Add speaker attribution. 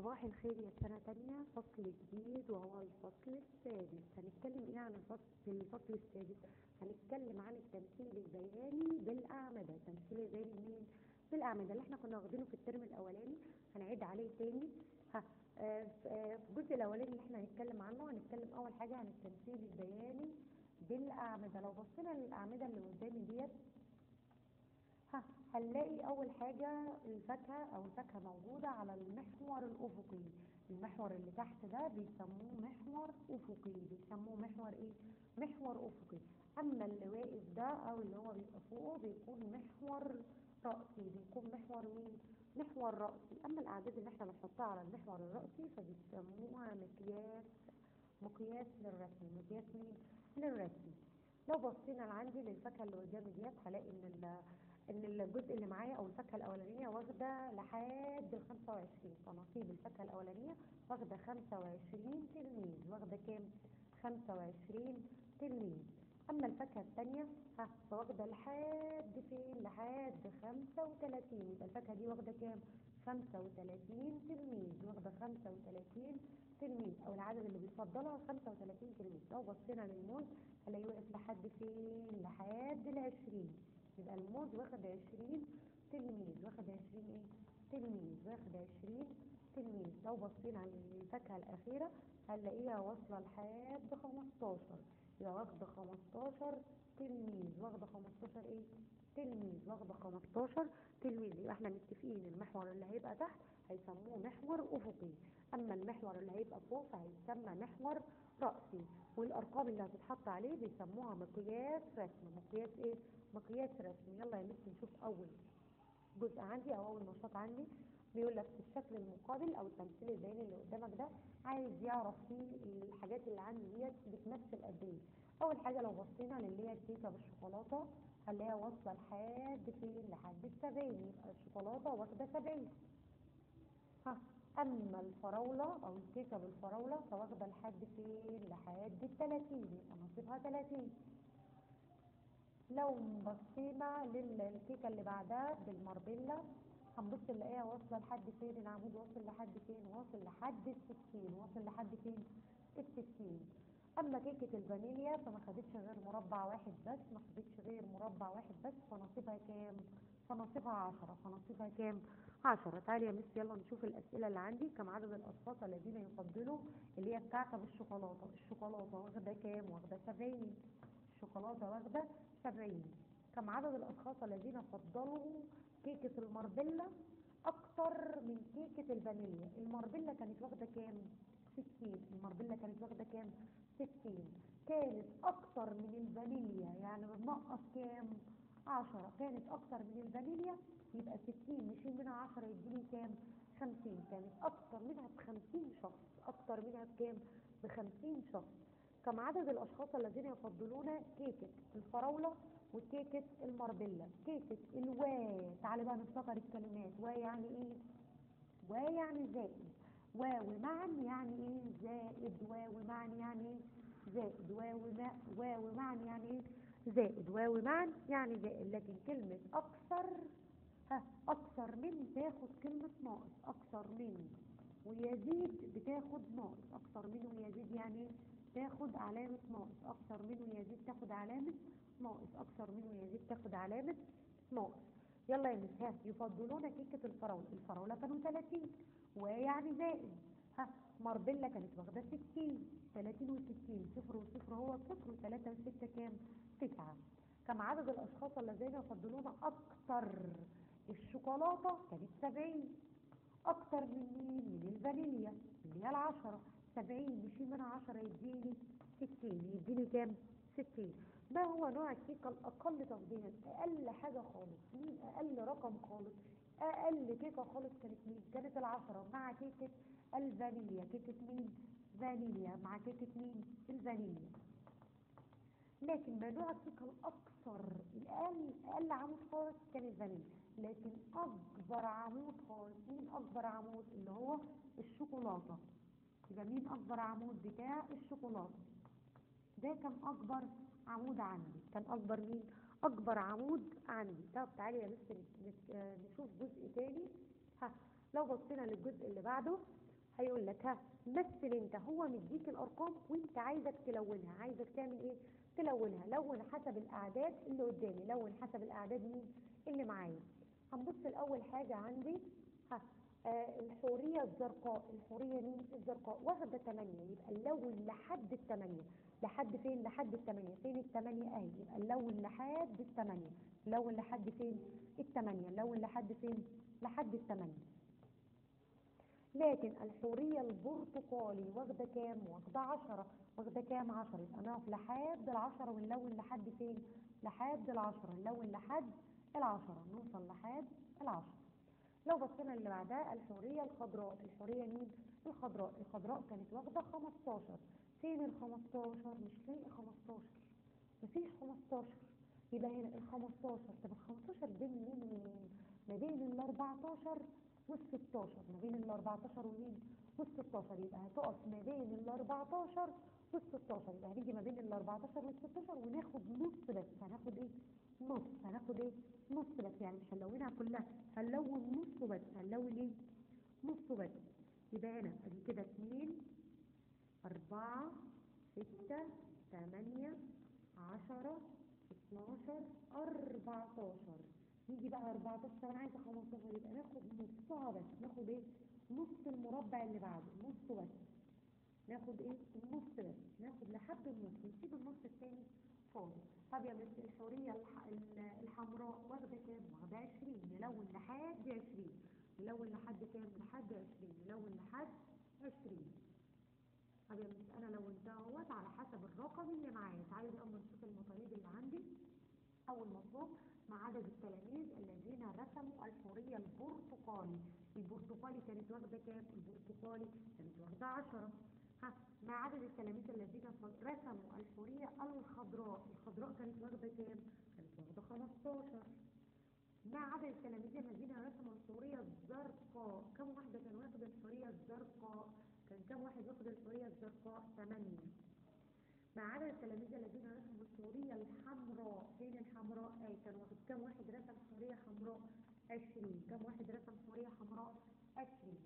Speaker 1: صباح الخير يا سنة تانية. فصل جديد وهو الفصل السادس. هنتكلم إيه عن الفصل؟ في الفصل السادس هنتكلم عن التمثيل البياني بالأعمدة. التمثيل البياني مين؟ بالأعمدة اللي إحنا كنا واخدينه في الترم الأولاني. هنعيد عليه تاني. ها آه، آه، في الجزء الأولاني اللي إحنا هنتكلم عنه هنتكلم أول حاجة عن التمثيل البياني بالأعمدة. لو بصينا للأعمدة اللي قدامي ديت هنلاقي أول حاجة الفاكهة أو الفاكهة موجودة على المحور الأفقي. المحور اللي تحت ده بيسموه محور أفقي. بيسموه محور إيه؟ محور أفقي. أما اللي واقف ده أو اللي هو بيبقى فوقه بيكون محور رأسي. بيكون محور مين؟ محور رأسي. أما الأعداد اللي إحنا بنحطها على المحور الرأسي فبيسموها مقياس مقياس للرسم. مقياس مين؟ للرسم. لو بصينا عندي للفاكهة اللي قدامي ديت هلاقي إن إن الجزء اللي معايا أو الفاكهة الأولانية واخدة لحد ال 25 فنصيب الفاكهة الأولانية واخدة 25 تلميذ. واخدة كام؟ 25 تلميذ. أما الفاكهة الثانية ها واخده لحد فين؟ لحد 35 يبقى الفاكهة دي واخدة كام؟ 35 تلميذ. واخدة 35 تلميذ. أو العدد اللي بيفضلها 35 تلميذ. لو بصينا للموز هلاقيه واقف لحد فين؟ لحد ال 20 يبقى الموز واخد 20 تلميذ واخد 20 إيه؟ تلميذ واخد 20 تلميذ. لو بصينا على الفاكهة الأخيرة هنلاقيها واصلة لحد 15 يبقى واخده 15 تلميذ. واخده 15 إيه؟ تلميذ. واخده 15 تلميذ. يبقى إحنا متفقين المحور اللي هيبقى تحت هيسموه محور أفقي. أما المحور اللي هيبقى فوق فهيسمى محور رأسي والأرقام اللي هتتحط عليه بيسموها مقياس رسم مقياس إيه؟ مقياس رسمي. يلا يا مس نشوف أول جزء عندي أو أول نشاط عندي. بيقول لك الشكل المقابل أو التمثيل البياني اللي قدامك ده عايز يعرف فيه الحاجات اللي عندي ديت بتمثل قد إيه. أول حاجة لو بصينا للي هي الكيكه بالشوكولاتة هنلاقيها واصلة لحد فين؟ لحد السبعين يبقى الشوكولاتة واخدة سبعين ها. أما الفراولة أو الكيكة بالفراولة فواخده لحد فين لحد التلاتين يبقى نصيبها تلاتين. لو بصينا للكيكة اللي بعدها بالمربيلا هنبص نلاقيها واصلة لحد فين؟ العمود واصل لحد فين؟ واصل لحد الستين واصل لحد فين؟ الستين. أما كيكة الفانيليا فما خدتش غير مربع واحد بس ما خدتش غير مربع واحد بس فنصيبها كام؟ فنصيبها عشرة فنصيبها كام؟ عشرة. تعالي يا مس يلا نشوف الأسئلة اللي عندي كم عدد الأشخاص الذين يفضلوا اللي هي الكعكة بالشوكولاتة الشوكولاتة واخدة كام؟ واخدة سبعين. الشوكولاتة واخدة سبعين. كم عدد الأشخاص الذين فضلوا كيكة الماربيلا أكتر من كيكة الفانيليا؟ الماربيلا كانت واخدة كام؟ 60 الماربيلا كانت واخدة كام؟ 60 كانت أكتر من الفانيليا. يعني بنقص كام؟ 10 كانت أكتر من الفانيليا يبقى 60 نشيل منها 10 يديني كام؟ 50 كانت أكتر منها ب 50 شخص. أكتر منها بكام؟ ب 50 شخص. كم عدد الأشخاص الذين يفضلون كيكة الفراولة وكيكة الماربيلا؟ كيكة الوا تعالى بقى نفتكر الكلمات. وا يعني إيه؟ وا يعني زائد. واو معا يعني إيه؟ زائد. واو معا يعني إيه؟ زائد. واو معا يعني إيه؟ زائد واو معا يعني زائد لكن كلمة أكثر ها أكثر من تاخد كلمة ناقص أكثر من ويزيد بتاخد ناقص أكثر من ويزيد يعني تاخد علامة ناقص أكثر من ويزيد تاخد علامة ناقص أكثر من ويزيد تاخد علامة ناقص يلا يا مس ها يفضلون كيكة الفراولة الفراولة كانوا 30 ويعني زائد ها ماربيلا كانت واخدة 60 30 و60 صفر وصفر هو صفر وثلاثة وستة كام؟ تسعة كم عدد الأشخاص الذين يفضلون أكثر الشوكولاتة كانت 70 أكتر من مين؟ من الفانيليا اللي هي العشرة سبعين نشيل منها عشرة يديني ستين يديني كام؟ ستين ما هو نوع الكيكة الأقل تفضيلا أقل حاجة خالص مين أقل رقم خالص أقل كيكة خالص كانت مين؟ كانت العشرة مع كيكة الفانيليا كيكة مين؟ فانيليا مع كيكة مين؟ الفانيليا لكن نوع الكيكة الأكثر الأقل أقل عمود خالص كان الفانيليا لكن أكبر عمود خالص مين أكبر عمود؟ اللي هو الشوكولاتة. يبقى مين أكبر عمود بتاع الشوكولاتة؟ ده كان أكبر عمود عندي. كان أكبر مين؟ أكبر عمود عندي. طب تعالي يا مستر نشوف جزء تاني. ها لو بصينا للجزء اللي بعده هيقول لك ها مثل انت هو مديك الأرقام وانت عايزك تلونها. عايزك تعمل إيه؟ تلونها لون حسب الأعداد اللي قدامي لون حسب الأعداد مين اللي معايا. هنبص الأول حاجة عندي ها آه الحورية الزرقاء الحورية مين الزرقاء واخدة 8 يبقى اللون لحد الثمانية لحد فين؟ لحد الثمانية فين الثمانية أهي يبقى اللون لحد الثمانية اللون لحد فين؟ الثمانية اللون لحد فين؟ لحد الثمانية لكن الحورية البرتقالي واخدة كام؟ واخدة 10 واخدة كام؟ عشرة. يبقى نقف لحد العشرة ونلون لحد فين؟ لحد العشرة. نلون لحد العشرة. نوصل لحد العشرة. لو بصينا اللي بعدها الحورية الخضراء. الحورية مين؟ الخضراء. الخضراء كانت واخدة 15 فين ال 15 مش فين ال 15 مفيش 15 يبقى هنا ال 15 طب ال 15 دي منين ومنين ما بين ال 14 وال 16 ما بين ال 14 ومين؟ وال 16 يبقى هتقف ما بين ال 14 وال 16 يبقى هنيجي ما بين ال 14 وال 16 وناخد نص بس هناخد إيه؟ نص. هناخد إيه؟ نص بس يعني مش هنلونها كلها. هنلون نص بس. هنلون إيه؟ نص بس. يبقى هنا ادي كده 2 4 6 8 10 12 14 نيجي بقى 14 أنا عايزة 15 يبقى ناخد نصها بس. ناخد إيه؟ نص المربع اللي بعده. نص بس. ناخد إيه؟ النص بس. ناخد لحد النص نسيب النص الثاني فاضي طب يا بنت الحورية الح... ال- الحمراء واخدة كام؟ واخدة 20 نلون لحد 20 نلون لحد كام؟ لحد 20 نلون لحد 20 طب يا بنت أنا لونتها اهوت على حسب الرقم اللي معايا. تعالوا بقى نشوف المطالب اللي عندي. أول مطلوب مع عدد التلاميذ الذين رسموا الحورية البرتقالي. البرتقالي كانت واخدة كام؟ البرتقالي كانت واخدة 10 مع عدد التلاميذ الذين رسموا الحورية الخضراء. الخضراء كانت واخدة كام؟ كانت واخدة 15 مع عدد التلاميذ الذين رسموا الحورية الزرقاء كم واحدة كان واخد الحورية الزرقاء؟ كان كم واحد واخد الحورية الزرقاء؟ 8 مع عدد التلاميذ الذين رسموا الحورية الحمراء فين الحمراء؟ أي كان واخد كم واحد رسم حورية حمراء؟ 20 كم واحد رسم حورية حمراء؟ 20